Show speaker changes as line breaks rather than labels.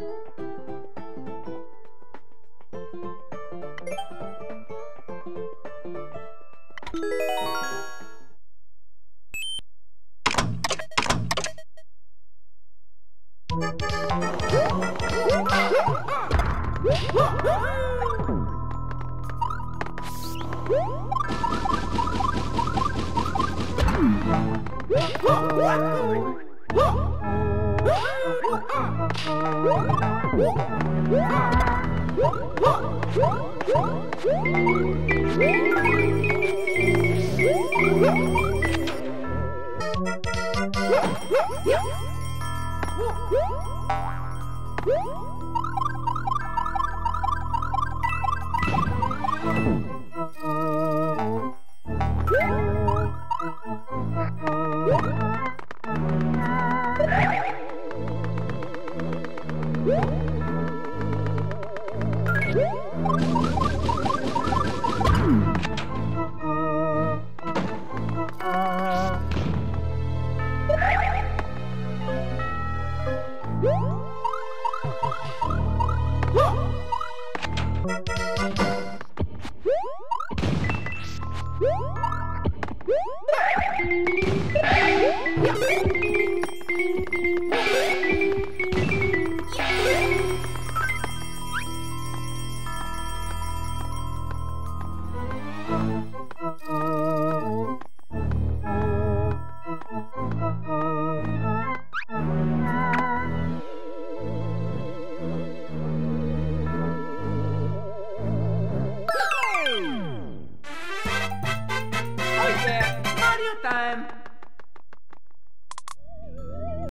Woo! Woo! Woo! yeah. Mario time.